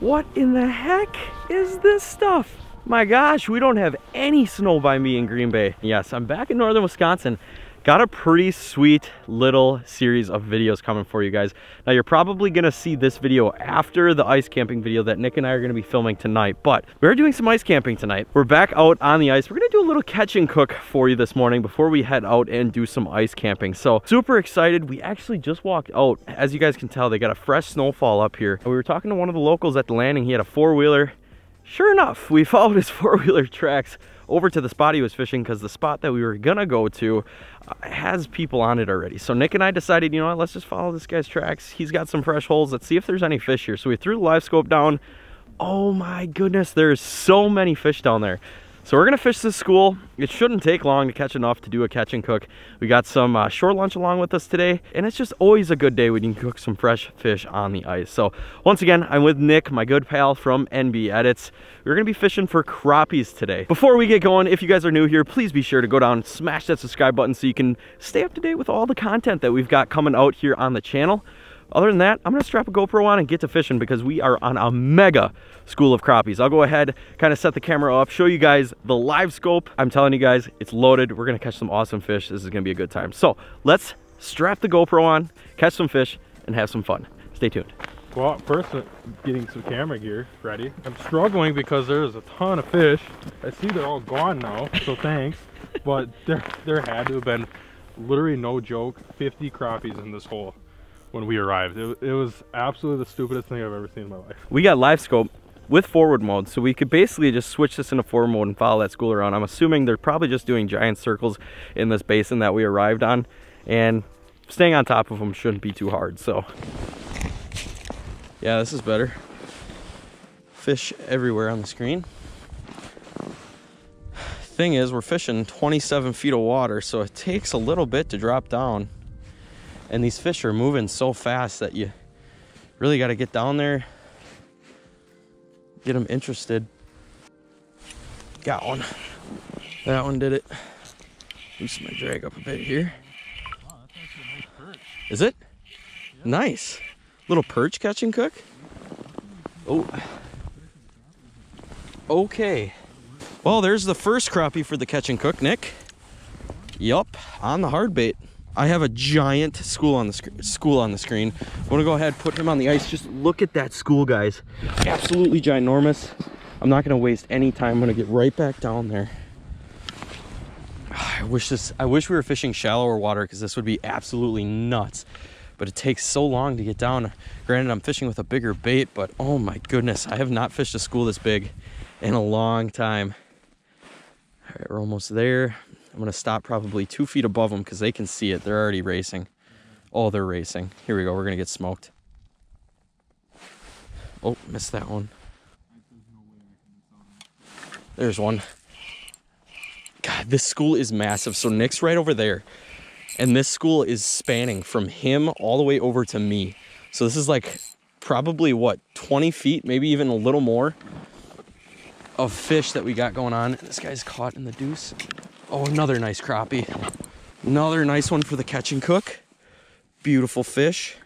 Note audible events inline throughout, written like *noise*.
What in the heck is this stuff? My gosh, we don't have any snow by me in Green Bay. Yes, I'm back in northern Wisconsin got a pretty sweet little series of videos coming for you guys. Now you're probably gonna see this video after the ice camping video that Nick and I are gonna be filming tonight, but we're doing some ice camping tonight. We're back out on the ice. We're gonna do a little catch and cook for you this morning before we head out and do some ice camping. So super excited. We actually just walked out. As you guys can tell, they got a fresh snowfall up here. We were talking to one of the locals at the landing. He had a four-wheeler. Sure enough, we *laughs* followed his four-wheeler tracks over to the spot he was fishing because the spot that we were gonna go to has people on it already. So Nick and I decided, you know what, let's just follow this guy's tracks. He's got some fresh holes. Let's see if there's any fish here. So we threw the live scope down. Oh my goodness, there's so many fish down there. So we're gonna fish this school. It shouldn't take long to catch enough to do a catch and cook. We got some uh, shore lunch along with us today, and it's just always a good day when you can cook some fresh fish on the ice. So once again, I'm with Nick, my good pal from NB Edits. We're gonna be fishing for crappies today. Before we get going, if you guys are new here, please be sure to go down, smash that subscribe button so you can stay up to date with all the content that we've got coming out here on the channel. Other than that, I'm gonna strap a GoPro on and get to fishing because we are on a mega school of crappies. I'll go ahead, kind of set the camera up, show you guys the live scope. I'm telling you guys, it's loaded. We're gonna catch some awesome fish. This is gonna be a good time. So let's strap the GoPro on, catch some fish, and have some fun. Stay tuned. Well, first uh, getting some camera gear ready. I'm struggling because there's a ton of fish. I see they're all gone now, so *laughs* thanks. But there, there had to have been, literally no joke, 50 crappies in this hole when we arrived. It, it was absolutely the stupidest thing I've ever seen in my life. We got live scope with forward mode, so we could basically just switch this into forward mode and follow that school around. I'm assuming they're probably just doing giant circles in this basin that we arrived on, and staying on top of them shouldn't be too hard, so. Yeah, this is better. Fish everywhere on the screen. Thing is, we're fishing 27 feet of water, so it takes a little bit to drop down and these fish are moving so fast that you really got to get down there get them interested. Got one. That one did it. Loosen my drag up a bit here. Is it? Nice. Little perch catching cook? Oh. Okay. Well there's the first crappie for the catch and cook nick. Yup on the hard bait I have a giant school on the school on the screen. I want to go ahead, put him on the ice. Just look at that school, guys. Absolutely ginormous. I'm not going to waste any time. I'm going to get right back down there. *sighs* I wish this. I wish we were fishing shallower water because this would be absolutely nuts. But it takes so long to get down. Granted, I'm fishing with a bigger bait, but oh my goodness, I have not fished a school this big in a long time. All right, we're almost there. I'm gonna stop probably two feet above them because they can see it. They're already racing. Oh, they're racing. Here we go. We're gonna get smoked. Oh, missed that one. There's one. God, this school is massive. So Nick's right over there. And this school is spanning from him all the way over to me. So this is like probably what, 20 feet, maybe even a little more of fish that we got going on. This guy's caught in the deuce. Oh, another nice crappie. Another nice one for the catch and cook. Beautiful fish.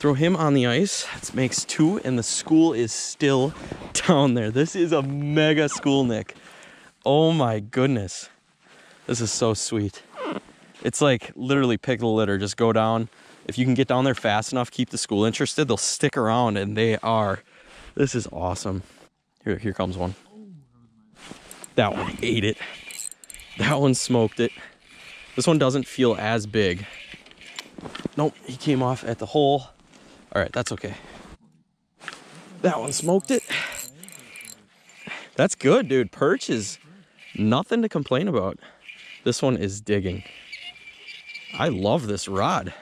Throw him on the ice. That makes two, and the school is still *laughs* down there. This is a mega school, Nick. Oh my goodness. This is so sweet. It's like literally pick the litter, just go down. If you can get down there fast enough, keep the school interested, they'll stick around and they are. This is awesome. Here, here comes one. That one ate it. That one smoked it. This one doesn't feel as big. Nope, he came off at the hole. All right, that's okay. That one smoked it. That's good, dude. Perch is nothing to complain about. This one is digging. I love this rod.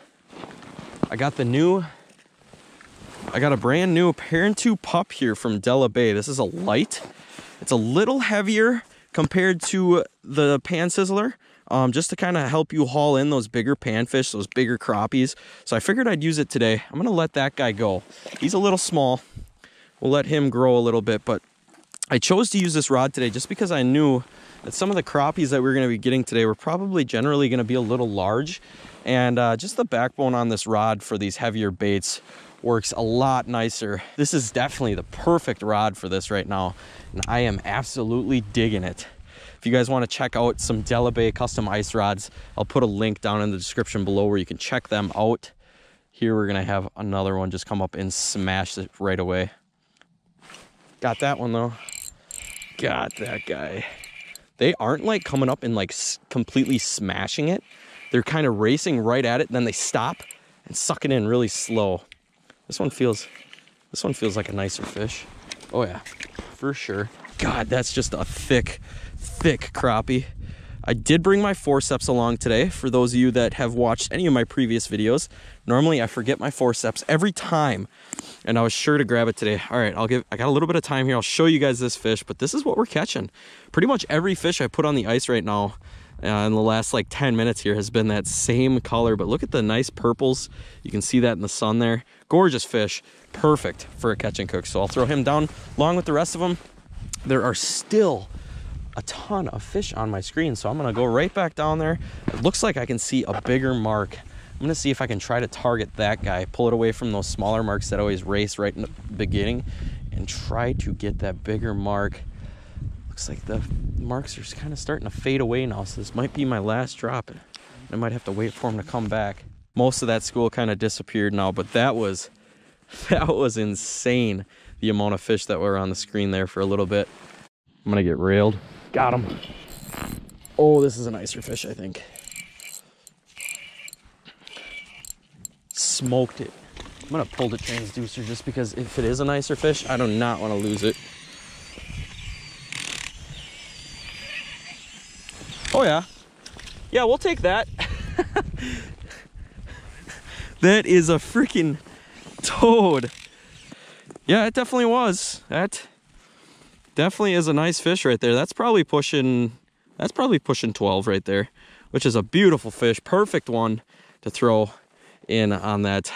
I got the new, I got a brand new Parent 2 pup here from Della Bay. This is a light. It's a little heavier compared to the pan sizzler um, just to kind of help you haul in those bigger panfish, those bigger crappies. So I figured I'd use it today. I'm going to let that guy go. He's a little small. We'll let him grow a little bit, but I chose to use this rod today just because I knew that some of the crappies that we are going to be getting today were probably generally going to be a little large. And uh, just the backbone on this rod for these heavier baits works a lot nicer. This is definitely the perfect rod for this right now. And I am absolutely digging it. If you guys want to check out some Della Bay custom ice rods, I'll put a link down in the description below where you can check them out. Here we're gonna have another one just come up and smash it right away. Got that one though. Got that guy. They aren't like coming up and like completely smashing it. They're kind of racing right at it, then they stop and suck it in really slow. This one feels, this one feels like a nicer fish. Oh yeah, for sure. God, that's just a thick, thick crappie. I did bring my forceps along today for those of you that have watched any of my previous videos. Normally I forget my forceps every time and I was sure to grab it today. All right, I'll give, I got a little bit of time here. I'll show you guys this fish, but this is what we're catching. Pretty much every fish I put on the ice right now uh, in the last like 10 minutes here has been that same color, but look at the nice purples. You can see that in the sun there. Gorgeous fish, perfect for a catch and cook. So I'll throw him down along with the rest of them. There are still a ton of fish on my screen. So I'm gonna go right back down there. It looks like I can see a bigger mark. I'm gonna see if I can try to target that guy, pull it away from those smaller marks that always race right in the beginning and try to get that bigger mark. Looks like the marks are kind of starting to fade away now. So this might be my last drop. I might have to wait for him to come back. Most of that school kind of disappeared now, but that was, *laughs* that was insane. The amount of fish that were on the screen there for a little bit. I'm gonna get railed. Got him. Oh, this is a nicer fish, I think. Smoked it. I'm gonna pull the transducer just because if it is a nicer fish, I do not want to lose it. Oh yeah. Yeah, we'll take that. *laughs* that is a freaking toad. Yeah, it definitely was. That definitely is a nice fish right there. That's probably pushing, that's probably pushing 12 right there, which is a beautiful fish. Perfect one to throw in on that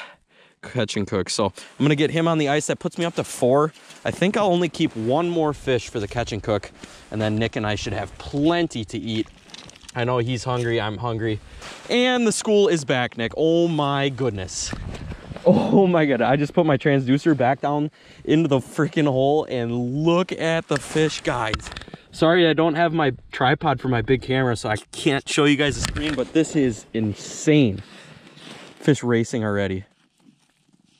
catch and cook. So I'm gonna get him on the ice. That puts me up to four. I think I'll only keep one more fish for the catch and cook. And then Nick and I should have plenty to eat. I know he's hungry, I'm hungry. And the school is back, Nick. Oh my goodness. Oh my god, I just put my transducer back down into the freaking hole and look at the fish, guys. Sorry, I don't have my tripod for my big camera, so I can't show you guys the screen, but this is insane. Fish racing already.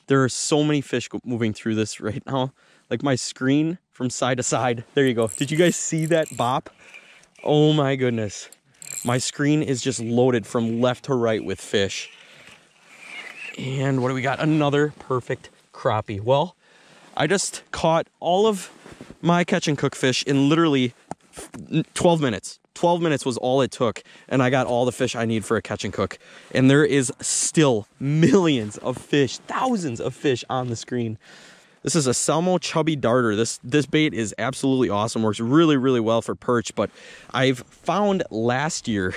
There are so many fish moving through this right now. Like my screen from side to side. There you go. Did you guys see that bop? Oh my goodness. My screen is just loaded from left to right with fish. And what do we got? Another perfect crappie. Well, I just caught all of my catch and cook fish in literally 12 minutes. 12 minutes was all it took, and I got all the fish I need for a catch and cook. And there is still millions of fish, thousands of fish on the screen. This is a Salmo Chubby Darter. This this bait is absolutely awesome. Works really, really well for perch, but I've found last year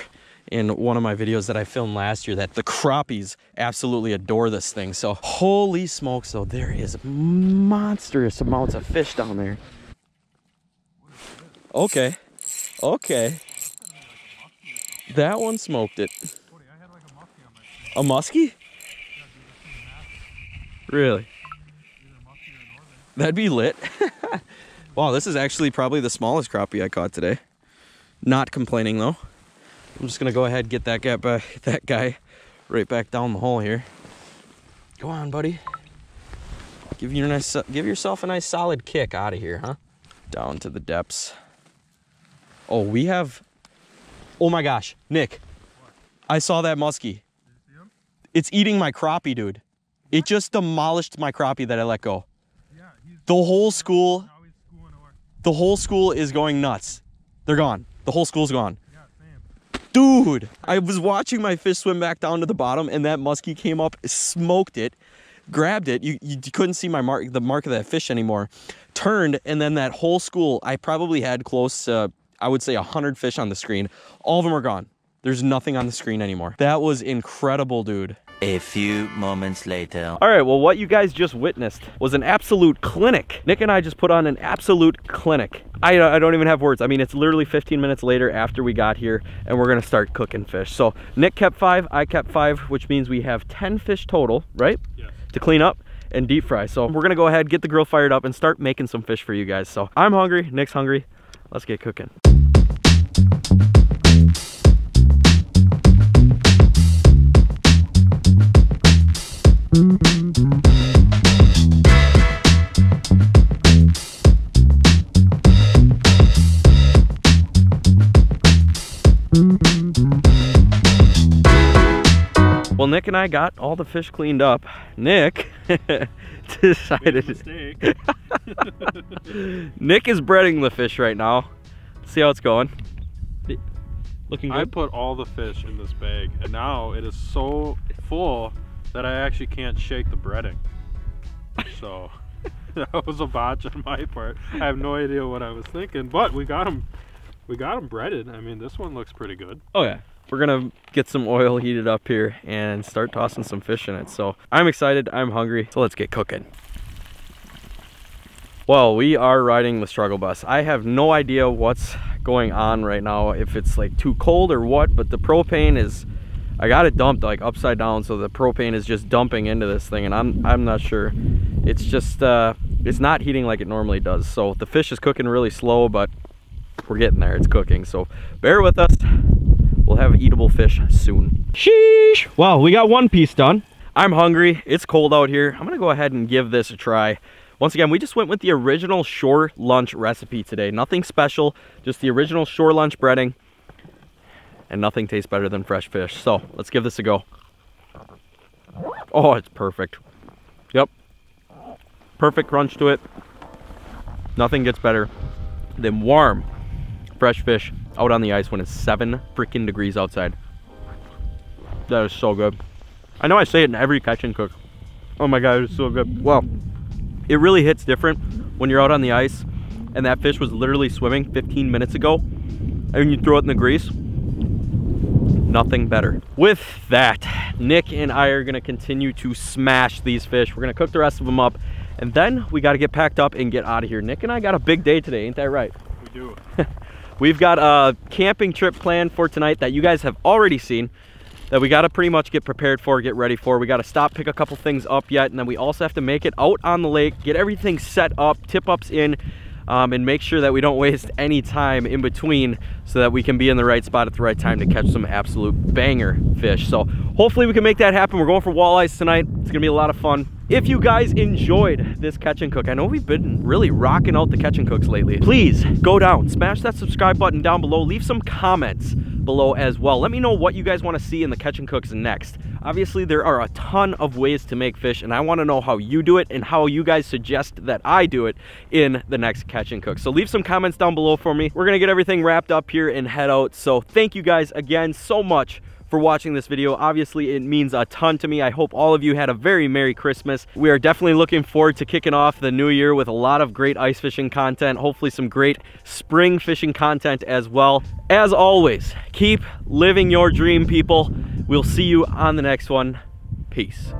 in one of my videos that I filmed last year that the crappies absolutely adore this thing. So holy smokes, though, there is monstrous amounts of fish down there. Okay, okay. That one smoked it. A muskie? Really? That'd be lit. *laughs* wow, this is actually probably the smallest crappie I caught today. Not complaining though. I'm just gonna go ahead and get that guy back, *laughs* that guy right back down the hole here. Go on, buddy. Give you nice, give yourself a nice solid kick out of here, huh? Down to the depths. Oh, we have. Oh my gosh, Nick! I saw that muskie. It's eating my crappie, dude. It just demolished my crappie that I let go. The whole school. The whole school is going nuts. They're gone. The whole school's gone. Dude, I was watching my fish swim back down to the bottom and that muskie came up, smoked it, grabbed it. You, you couldn't see my mark, the mark of that fish anymore. Turned and then that whole school, I probably had close to, I would say 100 fish on the screen. All of them are gone. There's nothing on the screen anymore. That was incredible, dude. A few moments later. All right, well, what you guys just witnessed was an absolute clinic. Nick and I just put on an absolute clinic. I, I don't even have words. I mean, it's literally 15 minutes later after we got here and we're gonna start cooking fish. So Nick kept five, I kept five, which means we have 10 fish total, right? Yes. To clean up. and deep fry. So we're gonna go ahead, get the grill fired up and start making some fish for you guys. So I'm hungry, Nick's hungry. Let's get cooking. Nick and I got all the fish cleaned up. Nick *laughs* decided. Mistake. *laughs* Nick is breading the fish right now. See how it's going. Looking good? I good. put all the fish in this bag, and now it is so full that I actually can't shake the breading. So *laughs* that was a botch on my part. I have no idea what I was thinking, but we got them. We got them breaded. I mean, this one looks pretty good. Oh yeah. We're gonna get some oil heated up here and start tossing some fish in it. So I'm excited, I'm hungry, so let's get cooking. Well, we are riding the struggle bus. I have no idea what's going on right now, if it's like too cold or what, but the propane is, I got it dumped like upside down, so the propane is just dumping into this thing and I'm, I'm not sure. It's just, uh, it's not heating like it normally does. So the fish is cooking really slow, but we're getting there, it's cooking. So bear with us. We'll have eatable fish soon. Sheesh! Well, we got one piece done. I'm hungry. It's cold out here. I'm gonna go ahead and give this a try. Once again, we just went with the original shore lunch recipe today. Nothing special, just the original shore lunch breading. And nothing tastes better than fresh fish. So let's give this a go. Oh, it's perfect. Yep. Perfect crunch to it. Nothing gets better than warm fresh fish out on the ice when it's seven freaking degrees outside. That is so good. I know I say it in every catch and cook. Oh my god, it's so good. Well, it really hits different when you're out on the ice and that fish was literally swimming 15 minutes ago and you throw it in the grease. Nothing better. With that, Nick and I are gonna continue to smash these fish. We're gonna cook the rest of them up and then we gotta get packed up and get out of here. Nick and I got a big day today, ain't that right? We do. *laughs* We've got a camping trip planned for tonight that you guys have already seen that we got to pretty much get prepared for, get ready for. We got to stop, pick a couple things up yet, and then we also have to make it out on the lake, get everything set up, tip ups in, um, and make sure that we don't waste any time in between so that we can be in the right spot at the right time to catch some absolute banger fish. So hopefully we can make that happen. We're going for walleyes tonight. It's gonna be a lot of fun. If you guys enjoyed this catch and cook, I know we've been really rocking out the catch and cooks lately. Please go down, smash that subscribe button down below, leave some comments below as well. Let me know what you guys want to see in the catch and cooks next. Obviously, there are a ton of ways to make fish, and I want to know how you do it and how you guys suggest that I do it in the next catch and cook. So leave some comments down below for me. We're gonna get everything wrapped up here and head out. So thank you guys again so much for watching this video. Obviously, it means a ton to me. I hope all of you had a very Merry Christmas. We are definitely looking forward to kicking off the new year with a lot of great ice fishing content, hopefully some great spring fishing content as well. As always, keep living your dream, people. We'll see you on the next one. Peace.